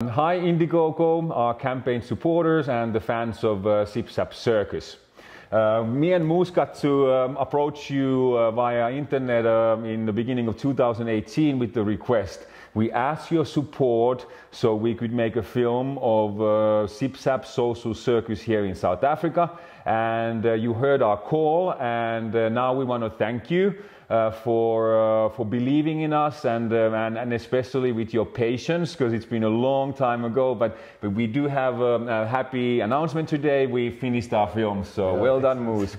Hi Indiegogo, our campaign supporters and the fans of uh, Zip Zap Circus. Uh, me and Moose got to um, approach you uh, via internet um, in the beginning of 2018 with the request. We asked your support so we could make a film of uh, Zip Zap Social Circus here in South Africa. And uh, you heard our call, and uh, now we want to thank you uh, for, uh, for believing in us and, uh, and, and, especially with your patience because it's been a long time ago. But, but we do have a, a happy announcement today. We finished our film, so yeah, well done, Moose.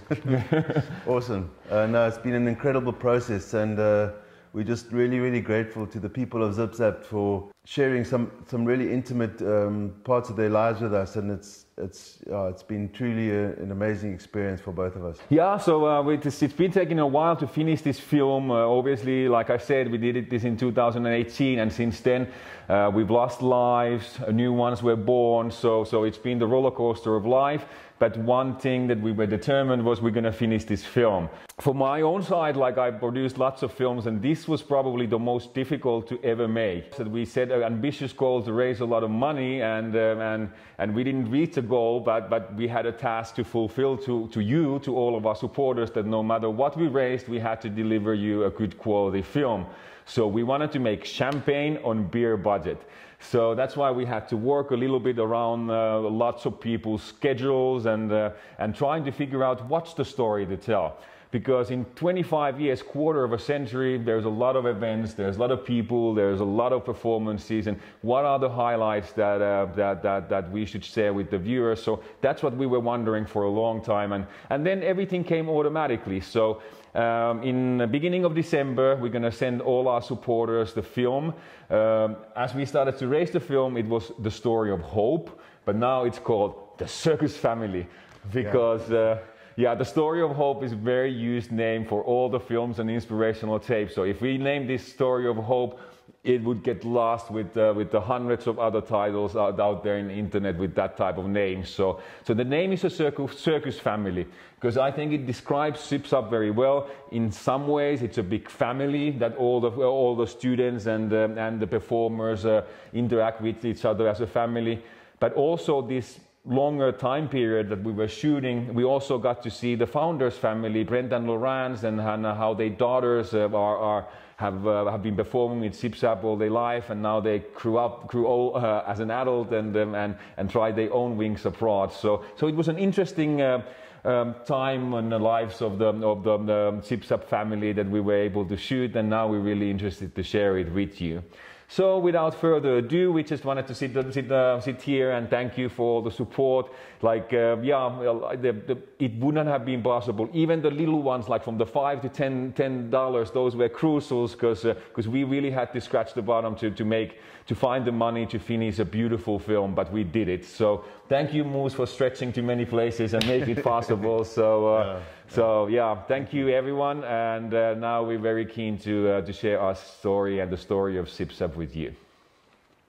awesome. Uh, no, it's been an incredible process, and uh, we're just really, really grateful to the people of Zip Zap for sharing some, some really intimate um, parts of their lives with us. And it's, it's, uh, it's been truly a, an amazing experience for both of us. Yeah, so uh, it's, it's been taking a while to finish this film. Uh, obviously, like I said, we did it this in 2018, and since then uh, we've lost lives, new ones were born. So, so it's been the roller coaster of life. But one thing that we were determined was we're going to finish this film. For my own side, like I produced lots of films, and this was probably the most difficult to ever make. So we an ambitious goal to raise a lot of money, and um, and and we didn't reach the goal, but but we had a task to fulfill to to you, to all of our supporters, that no matter what we raised, we had to deliver you a good quality film. So we wanted to make champagne on beer budget. So that's why we had to work a little bit around uh, lots of people's schedules and, uh, and trying to figure out what's the story to tell. Because in 25 years, quarter of a century, there's a lot of events, there's a lot of people, there's a lot of performances, and what are the highlights that, uh, that, that, that we should share with the viewers? So that's what we were wondering for a long time. And, and then everything came automatically. So um, in the beginning of December, we're going to send all our supporters the film. Um, as we started to raise the film, it was the story of hope, but now it's called the Circus Family because. Yeah. Uh, yeah, the story of hope is a very used name for all the films and inspirational tapes. So if we name this story of hope, it would get lost with, uh, with the hundreds of other titles out, out, there in the internet with that type of name. So, so the name is a circus, circus family because I think it describes Zip Zap very well. In some ways, it's a big family that all the, all the students and, um, and the performers uh, interact with each other as a family. But also this longer time period that we were shooting, we also got to see the founders' family, Brent and Laurence, and how their daughters uh, are, are have, uh, have been performing with Zip Zap all their life, and now they grew up, grew old uh, as an adult, and, um, and and tried their own wings abroad. So so it was an interesting. Uh, um, time in the lives of the of the, Zip family that we were able to shoot, and now we're really interested to share it with you. So without further ado, we just wanted to sit, sit, uh, sit here and thank you for all the support. Like, uh, yeah, the, the, it wouldn't have been possible. Even the little ones, like from the five to ten, ten dollars, those were crucial because because uh, we really had to scratch the bottom to, to make to find the money to finish a beautiful film, but we did it. So thank you, Moose, for stretching to many places and make it possible. so. Uh, yeah. So yeah, thank you everyone, and uh, now we're very keen to uh, to share our story and the story of Zip Zap with you.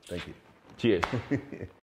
Thank you. Cheers.